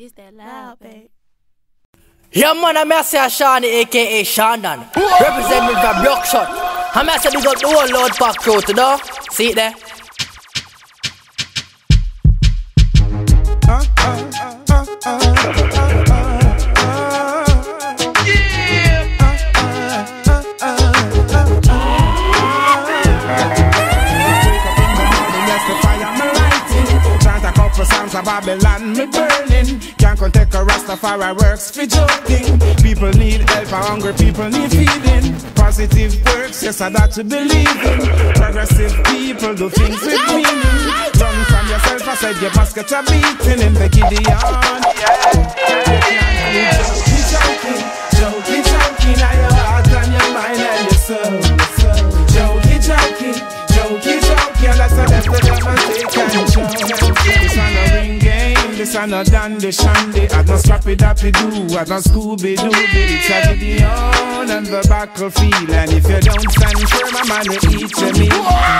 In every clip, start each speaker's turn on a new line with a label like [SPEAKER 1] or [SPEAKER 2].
[SPEAKER 1] This that ah, loud, babe. Eh.
[SPEAKER 2] Yeah, man, I'm Mercy Ashani, uh, aka Shannon. representing the block shot. I'm here Big Up the LoudPack Crew, you know? See it there?
[SPEAKER 3] Babylon, me burning can take a Rastafari works for joking. People need help, and hungry people need feeding. Positive works, yes, I got to believe in. Progressive people do things with meaning. Run from yourself, I said your basket are beating in the Gideon. Jokey, jokey, jokey, jokey. joking, and your heart and your mind and your soul. jokey, jokey, jokey, joking, that's the best that I'm taking. It's this and a dandy shandy. I don't strap it up, you do. I don't Scooby Doo. It's a Gideon and the back of battlefield. And if you don't stand firm, I'm gonna eat you
[SPEAKER 4] meal.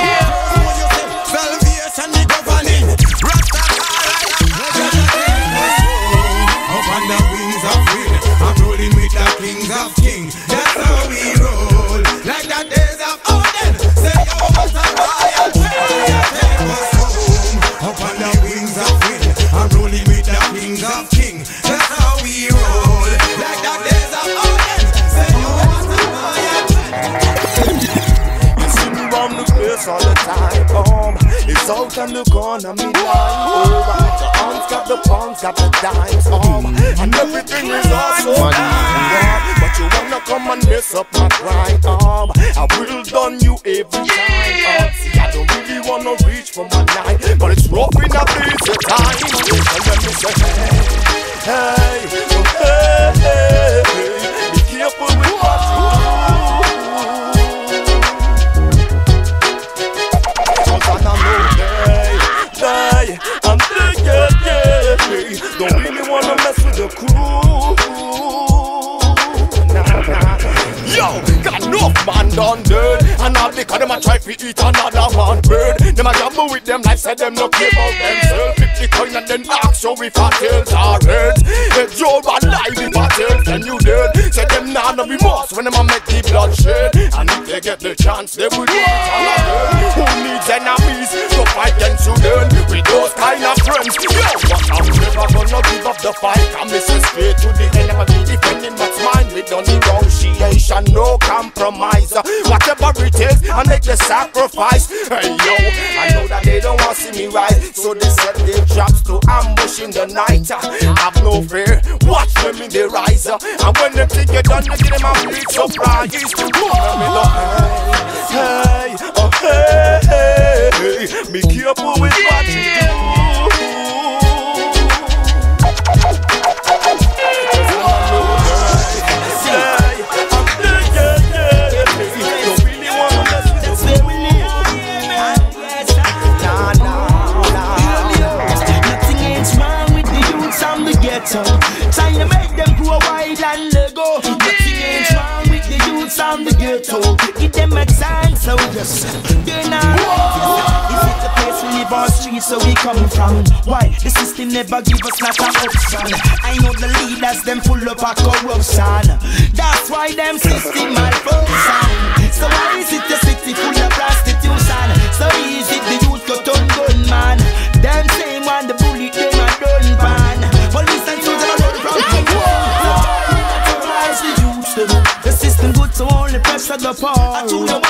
[SPEAKER 4] out and the corner and me
[SPEAKER 5] line. Alright, the arms got the palms, got the dimes on, oh, and everything is awesome. But you wanna come and mess up my grind, arm? I will done you every time. Um. See, I don't really wanna reach for my knife, but it's rough in a place of time. So let me say, hey, hey, hey, hey, be careful with what you fi eat another one bird. Them a gamble with them life, said them no care about themselves. Pick the coin and then ask show if our tails are red. If you're alive, if our tails, then you dead. Said them nah no remorse when them a make the bloodshed. And if they get the chance, they will do it another. Who needs enemies to fight them learn With those kind of friends, yo. But I'm never gonna give up the fight. I'm missing straight to the end. Never be defending what's mine. We don't negotiation, no compromise. What I make the sacrifice. Hey yo, I know that they don't want to see me rise, so they set their traps to ambush in the night. Uh, have no fear, watch them in the rise. And when them think you're done, you give them a big surprise. Hey, oh hey, hey, hey, be careful with
[SPEAKER 3] streets so we come from? Why the system never give us not an option? I know the leaders them full of corruption. That's why them system malfunction. So why is it the city full of prostitution? So easy the youth go turn gunman. Them same one the bullet them a done pan. Police and soldiers a run from the Rise the youths them. The system good so only pressure the poor. The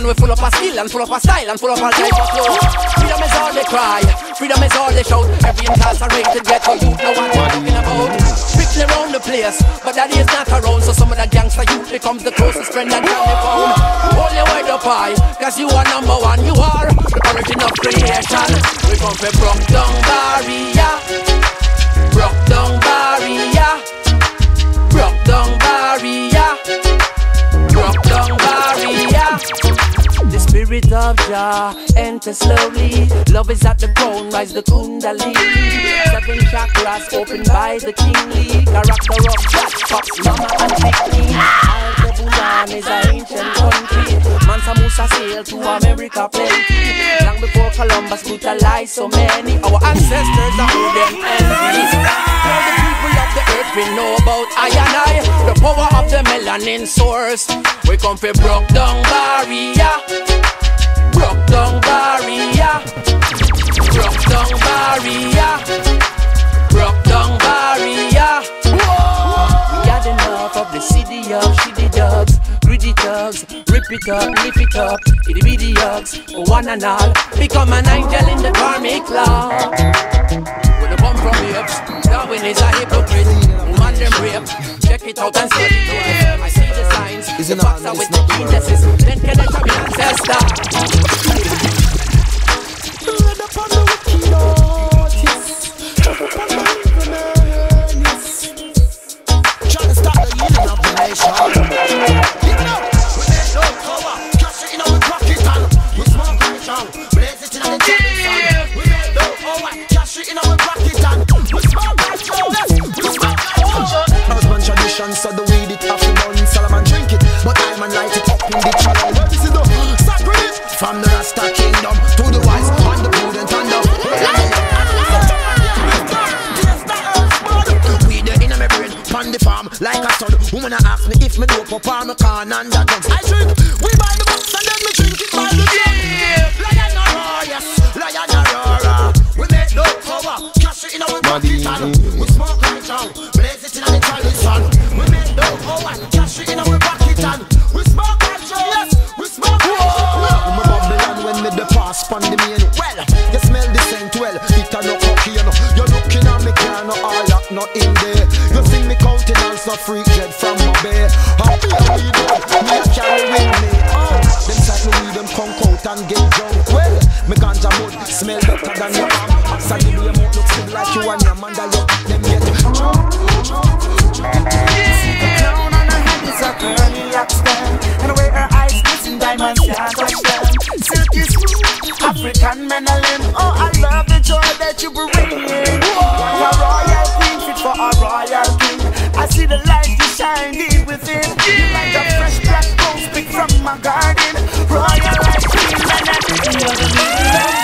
[SPEAKER 6] Man we full of skill and full of style and full up all type of flow Freedom is all they cry, freedom is all they shout. Every incarcerated ghetto youth know what we're talking about. Strictly around the place, but that is not around. So some of the gangster youth becomes the closest friend that can be found. Hold your word up high, cause you are number one. You are the origin of creation. We come from broke down barrier. Broke down barrier. Broke down barrier. Broke down The spirit of Jah enter slowly. Love is at the crown, rise the kundalini Seven chakras opened by the kingly Character of Jah, pops, mama and Tiffany Alkebulan is an ancient country. Mansa Musa sailed to America plenty. Long before Columbus brutalized so many. Our ancestors are who them envy. All the people of the earth we know about I and I. The power of the melanin source. We come from broke down barrier. Broke down barrier. Broke down barrier down barrier We had enough of the city of shitty dogs Greedy thugs, rip it up, lift it up Itty bitty hugs, one and all Become an angel in the karmic law with a bum from the hips. Darwin is a hypocrite. Woman them rape. Check it out and study it. I see the signs.
[SPEAKER 7] Is
[SPEAKER 6] the
[SPEAKER 7] it not
[SPEAKER 6] facts are
[SPEAKER 7] on
[SPEAKER 6] with
[SPEAKER 7] this
[SPEAKER 6] the
[SPEAKER 7] number?
[SPEAKER 6] keennesses. Then can I show me ancestor?
[SPEAKER 3] Trying to healing of body. That you
[SPEAKER 8] bring. A royal queen fit for a royal king. I see the light shine deep within. You like a fresh black rose picked from my garden. Royal queen, and I think you're the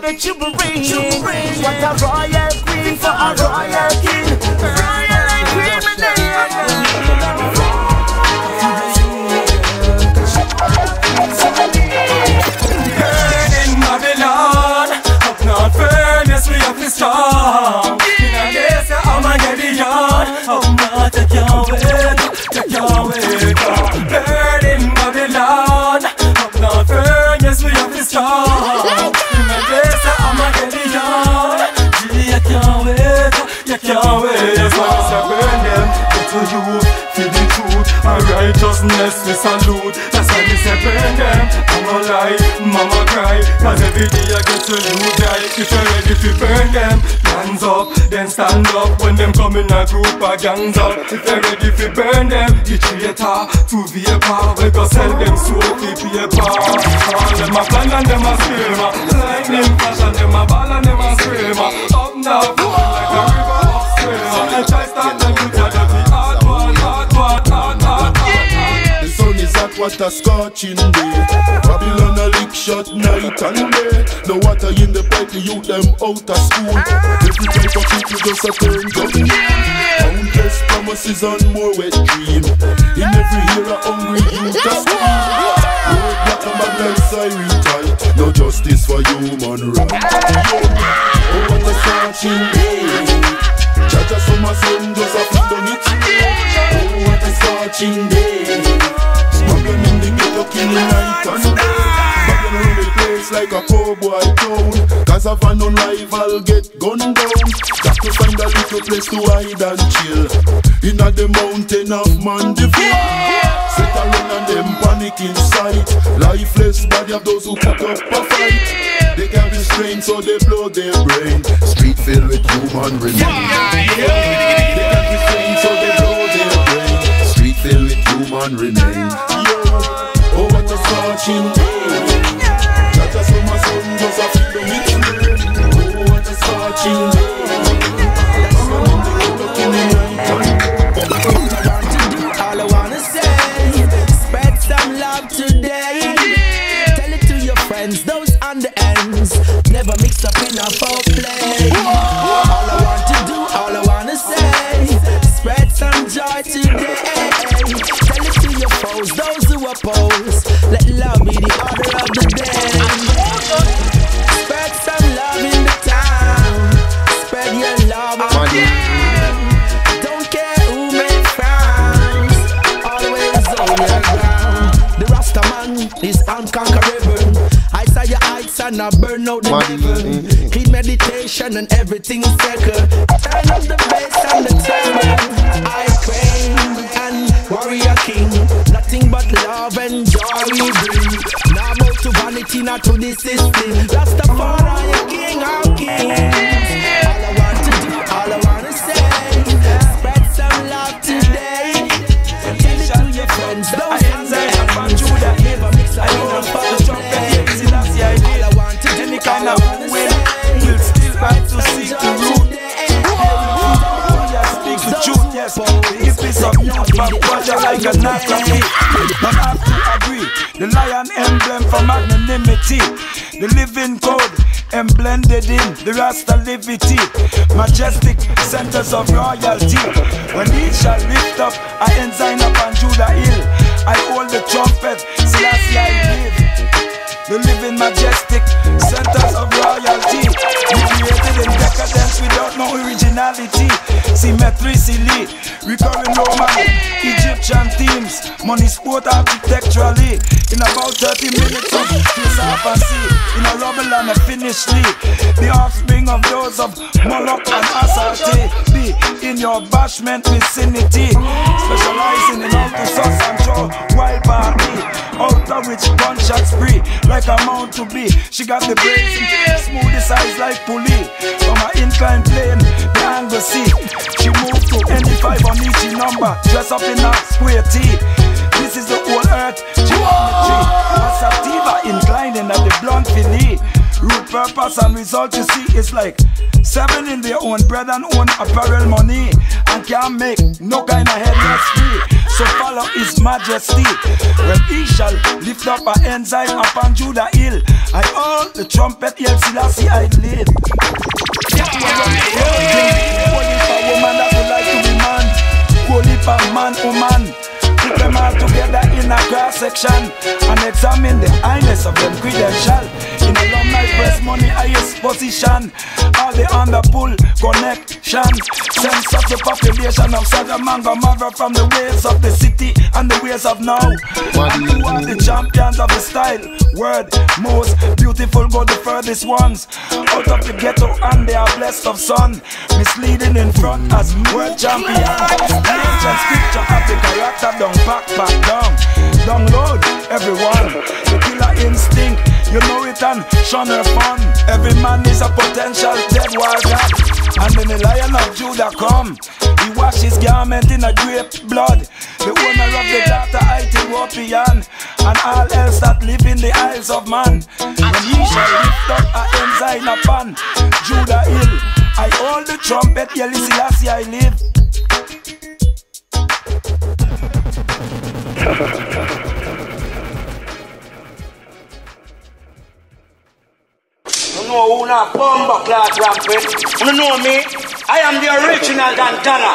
[SPEAKER 8] the bring. What a royal queen for a. Royal
[SPEAKER 4] mama cry. Cause every day I get a new guy If you're ready to burn them Hands up, then stand up. When them come in a group of gangs up If you're ready to burn them The traitor to vapor We go sell them soap the paper All them a plan and them a screamer Lightning flash and them a ball and them a screamer. Up now, like a river upstream And try start them with
[SPEAKER 7] what a scorching day. Babylon a lick shot night and day. No water in the pipe, the youth them out of school. Every type of people just a turn gun. Countless promises and more wet dream. In every era, hungry youth a scream. Road black and siren tight. No justice for human rights. Oh, what a scorching day. Judge us from my son, just a flip on it. Oh, what a scorching day. Babylon in the ghetto killing night and day. Babylon run the place like a cowboy town. Cause of an unrival get gunned down. Got to find a little place to hide and chill. Inna the mountain of Mandeville. Set around and them panic inside. Lifeless body of those who put up a fight. They can't restrain so they blow their brain. Street filled with human remains. They can't restrain so they blow their brain. Street filled with human remains. A scorching. Not just my son, just a freedom it's Oh, what a scorching day.
[SPEAKER 3] All I wanna say, spread some love today. Tell it to your friends, those on the ends. Never mix up in a foul play. All I want to do, all I wanna say, spread some joy today. Tell it to your foes, those who oppose. Out the devil. Clean meditation and everything circle. Turn up the bass and the treble. I pray and warrior king. Nothing but love and joy we bring. Now out to vanity, not to this system. That's
[SPEAKER 9] the system. Rastafari, king of kings. Like a naturally. But I have to agree. The lion emblem for magnanimity. The living code emblended in the Rasta liberty. Majestic centers of royalty. When he shall lift up a ensign up on Judah Hill, I hold the trumpet, I. The living majestic centers of royalty. We created in decadence without no originality. Symmetrically, recurring Roman, Egyptian themes, money sport architecturally. In about 30 minutes of face off and in a rubble and a finish. The offspring of those of Moloch and Astarte be in your bashment vicinity. Specializing in how to suss and throw wild party. Out of which gunshots free, like a mount to be. She got the brains, smooth the size like pulley. From her inclined plane, the angle C. She moved to any five on each number, dress up in a square T. This is the whole earth geometry. A sativa inclining at the blunt fillet. Root purpose and result you see is like seven in their own bread and own apparel money and can't make no kind of headless free. So follow his majesty when he shall lift up an ensign upon Judah Hill. I hold the trumpet, Haile Selassie I live. Holy for woman that would like to be man. Holy for man, oh, woman. Put them all together in a cross section and examine the highness of them credential. In alumni press money highest position. All the under pull. Sense of the population of Sagamanga mother from the ways of the city and the ways of now. And who are the champions of the style? Word most beautiful go the furthest ones. Out of the ghetto and they are blessed of sun. Misleading in front as world champion. Ancient scripture of the character down back back down. Download everyone. The killer instinct. You know it and shun her fun. Every man is a potential dead warrior. And then the lion of Judah come. He wash his garment in a grape blood. The owner of the data Ethiopian. And all else that live in the isles of man. When he shall lift up a ensign upon Judah Hill. I hold the trumpet, Haile Selassie I live.
[SPEAKER 10] You know who not bumbo clad rampant. You know me? I am the original Dantana.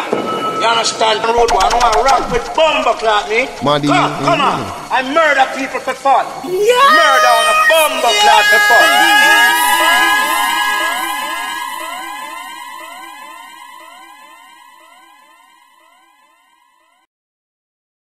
[SPEAKER 10] You understand? Road boy, I don't want to rap with bumbo clad me.
[SPEAKER 7] Maddy,
[SPEAKER 10] come, come on. I murder people for fun. Murder on a bumbo clad for fun.